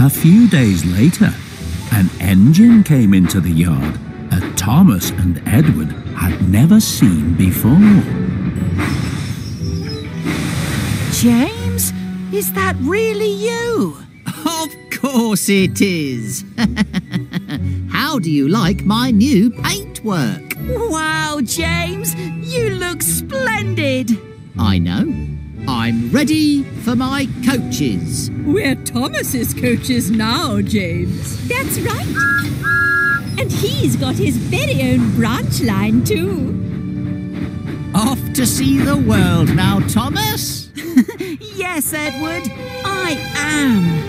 A few days later, an engine came into the yard that Thomas and Edward had never seen before. James, is that really you? Of course it is. How do you like my new paintwork? Wow, James, you look splendid. I know. I'm ready for my coaches. We're Thomas's coaches now, James. That's right. And he's got his very own branch line, too. Off to see the world now, Thomas. yes, Edward, I am.